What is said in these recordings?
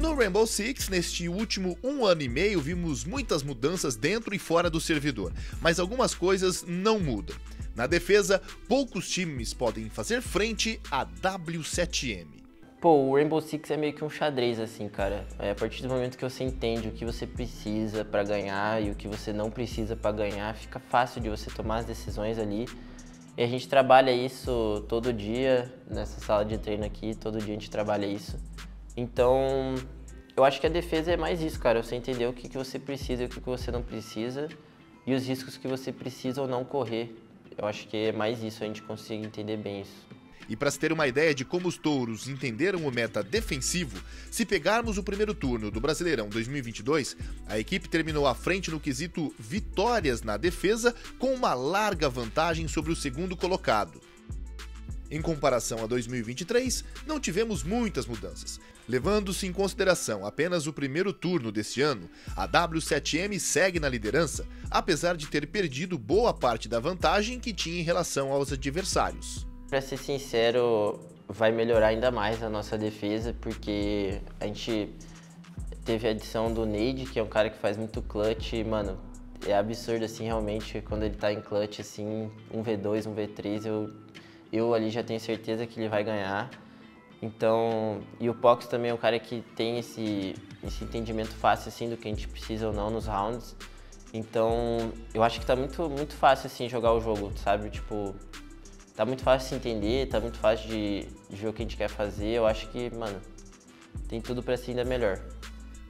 No Rainbow Six, neste último um ano e meio, vimos muitas mudanças dentro e fora do servidor, mas algumas coisas não mudam. Na defesa, poucos times podem fazer frente a W7M. Pô, o Rainbow Six é meio que um xadrez, assim, cara. É a partir do momento que você entende o que você precisa para ganhar e o que você não precisa para ganhar, fica fácil de você tomar as decisões ali. E a gente trabalha isso todo dia, nessa sala de treino aqui, todo dia a gente trabalha isso. Então, eu acho que a defesa é mais isso, cara. Você entender o que, que você precisa e o que, que você não precisa e os riscos que você precisa ou não correr. Eu acho que é mais isso, a gente consegue entender bem isso. E para se ter uma ideia de como os touros entenderam o meta defensivo, se pegarmos o primeiro turno do Brasileirão 2022, a equipe terminou à frente no quesito vitórias na defesa, com uma larga vantagem sobre o segundo colocado. Em comparação a 2023, não tivemos muitas mudanças. Levando-se em consideração apenas o primeiro turno deste ano, a W7M segue na liderança, apesar de ter perdido boa parte da vantagem que tinha em relação aos adversários. Para ser sincero, vai melhorar ainda mais a nossa defesa, porque a gente teve a adição do Neide, que é um cara que faz muito clutch, e, mano, é absurdo assim realmente quando ele tá em clutch assim, um V2, um V3, eu eu ali já tenho certeza que ele vai ganhar. Então, e o Pox também é um cara que tem esse, esse entendimento fácil assim do que a gente precisa ou não nos rounds. Então, eu acho que tá muito muito fácil assim jogar o jogo, sabe? Tipo, tá muito fácil de se entender, tá muito fácil de, de ver o que a gente quer fazer. Eu acho que, mano, tem tudo para ser ainda melhor.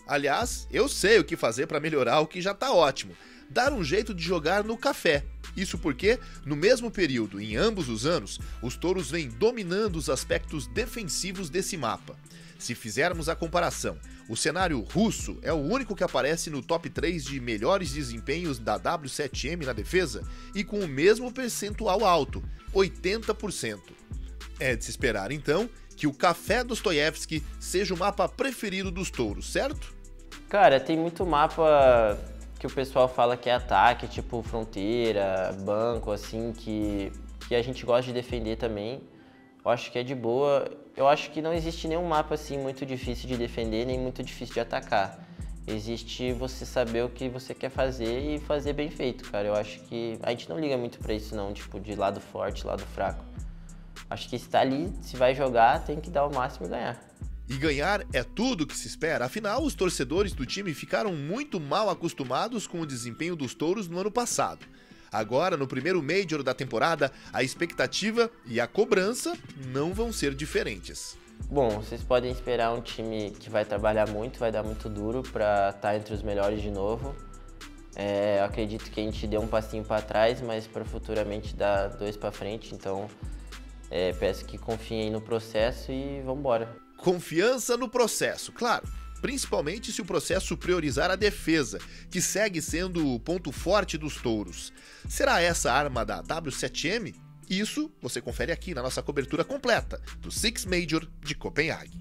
Aliás, eu sei o que fazer para melhorar o que já tá ótimo. Dar um jeito de jogar no café. Isso porque, no mesmo período, em ambos os anos, os touros vêm dominando os aspectos defensivos desse mapa. Se fizermos a comparação, o cenário russo é o único que aparece no top 3 de melhores desempenhos da W7M na defesa e com o mesmo percentual alto, 80%. É de se esperar então que o Café Dostoiévski seja o mapa preferido dos touros, certo? Cara, tem muito mapa que o pessoal fala que é ataque, tipo fronteira, banco, assim, que, que a gente gosta de defender também. Eu acho que é de boa. Eu acho que não existe nenhum mapa assim muito difícil de defender, nem muito difícil de atacar. Existe você saber o que você quer fazer e fazer bem feito, cara. Eu acho que a gente não liga muito para isso não, tipo de lado forte, lado fraco. Acho que está ali, se vai jogar, tem que dar o máximo e ganhar. E ganhar é tudo que se espera, afinal, os torcedores do time ficaram muito mal acostumados com o desempenho dos touros no ano passado. Agora, no primeiro Major da temporada, a expectativa e a cobrança não vão ser diferentes. Bom, vocês podem esperar um time que vai trabalhar muito, vai dar muito duro para estar tá entre os melhores de novo. É, acredito que a gente deu um passinho para trás, mas para futuramente dar dois para frente. Então, é, peço que confiem no processo e vamos embora. Confiança no processo, claro principalmente se o processo priorizar a defesa, que segue sendo o ponto forte dos touros. Será essa a arma da W7M? Isso você confere aqui na nossa cobertura completa do Six Major de Copenhague.